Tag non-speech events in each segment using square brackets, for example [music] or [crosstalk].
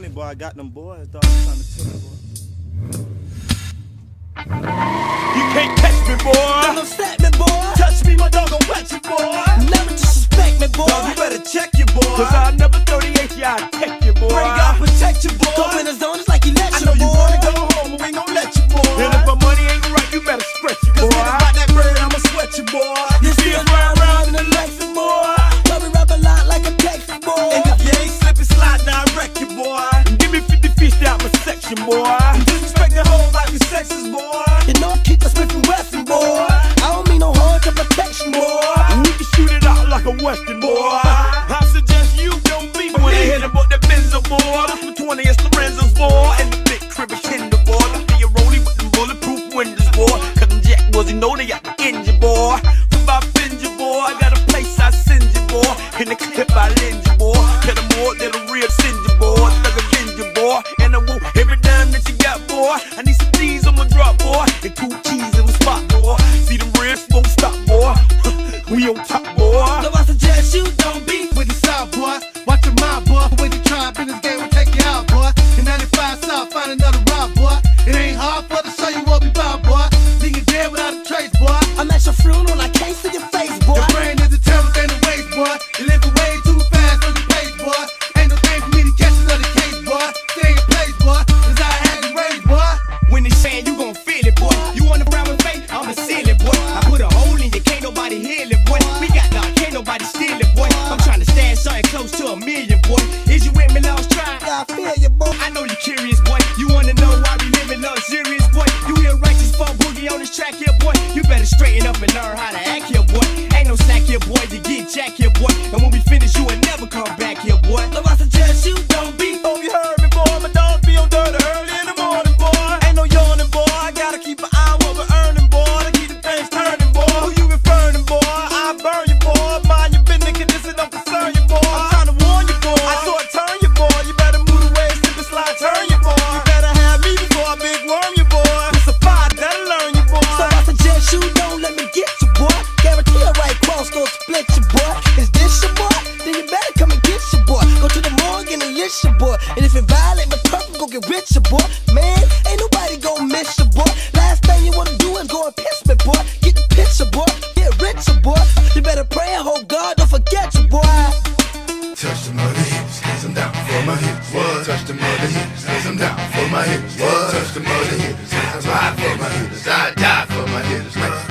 telling you, boy, I got them boys, dog. I'm trying to tell you, boy. You can't catch me, boy. Don't step me, boy. Touch me, my dog gon' wet you, boy. Never disrespect me, boy. Dog, you better check your boy. Cause I'll never 38 you, I'll take you, boy. Pray God protect you, boy. Boy. Another route, boy. It ain't hard for to show you what we bout, boy. Leave you dead without a trace, boy. I'm at your funeral, I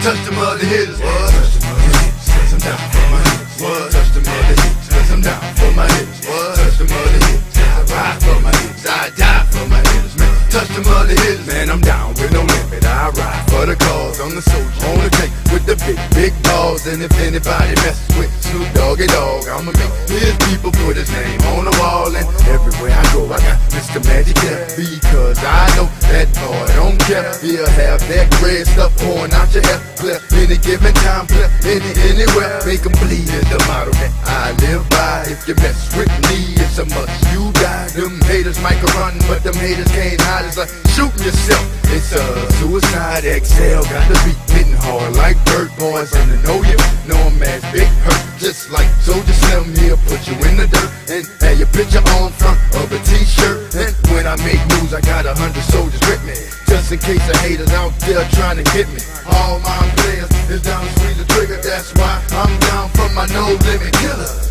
Touch the mother hips. What? Touch the mother hips, cause I'm down for my hips. What? Touch the mother hips, cause I'm down for my hips. What? Touch the mother hips, I ride for my hips. I die for my hips. Man. Touch the mother hips, man. I'm down with no limit. I ride for the cause. I'm the soldier on the tank the big, big balls. And if anybody messes with Snoop Doggy Dogg, I'ma make his people put his name on the wall. And everywhere I go, I got Mr. Magic there. Because I know that boy don't care. He'll have that red stuff pouring out your hair. Clear any given time, clear any, anywhere. Make 'em bleed is the motto that I live by. If you mess with me, it's a must. You die. Them haters might run, but them haters can't hide. It's like shooting yourself. It's a suicide exhale. Gotta be hard like dirt boys. And I know you, know 'em as big hurt. Just like Soldier Slim here, put you in the dirt and have your picture on front of a t-shirt. And when I make moves, I got a hundred soldiers with me. Just in case the haters out there trying to hit me. All my players is down to squeeze the trigger. That's why I'm down for my no limit killer.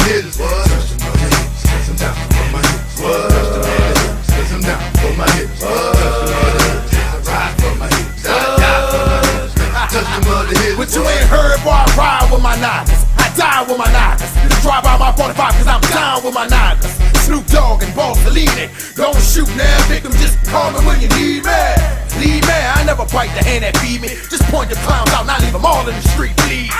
The mother hips. What? Touch the mother hips, cause I'm down for my hips. What? Touch the mother hips, cause I'm down for my. What? The mother hips, I ride for my hips. I die for my hips. Man. Touch the. What you ain't heard, boy, I ride with my niggas. I die with my niggas. You drive by my 45 cause I'm down with my niggas. Snoop Dogg and Boss Leaning. Don't shoot now, victim, just call me when you need me. Leave me, I never bite the hand that feed me. Just point the clowns out, not leave them all in the street, please.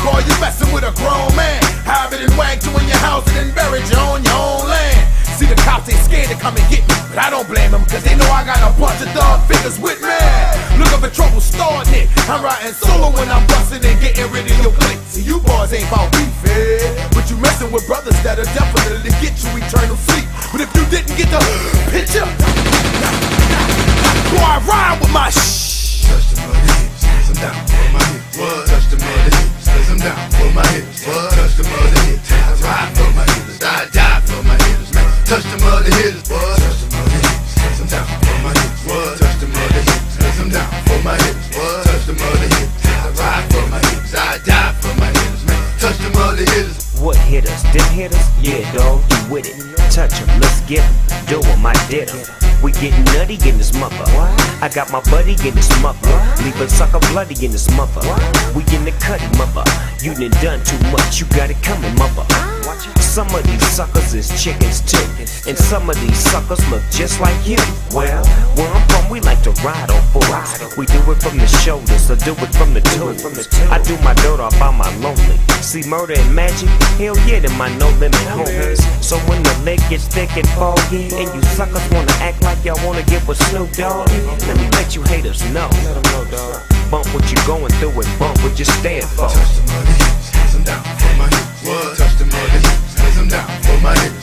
Boy, you messing with a grown man. Have it and wag you in your house and then buried you on your own land. See the cops ain't scared to come and get me, but I don't blame them, cause they know I got a bunch of dog figures with me. Look up for trouble starting it. I'm riding solo when I'm busting and getting rid of your clique. See, you boys ain't about beef, eh? But you messing with brothers that'll definitely get you eternal sleep. But if you didn't get the [gasps] picture, boy, I ride with my shh. Touch the mother for now put my hips. Touch the mother. I ride. With it. Touch 'em, let's get 'em. Do 'em, I did 'em. We getting nutty in this mother. I got my buddy in this mother. Leave a sucker bloody in this mother. We in the cutty mother. You done done too much, you got it coming mother. Some of these suckers is chickens too. And some of these suckers look just like you. Well, where I'm from, we like to ride on fours. We do it from the shoulders, or do it from the tools. I do my dirt off by my lonely. C-Murder and magic? Hell yeah, them my no limit homies. So when the leg gets thick and foggy, and you suckers wanna act like y'all wanna get with Snoop Dogg, let me let you haters know. Bump what you going through and bump what you stand for. Touch the mother hitters. Hands them down now for my.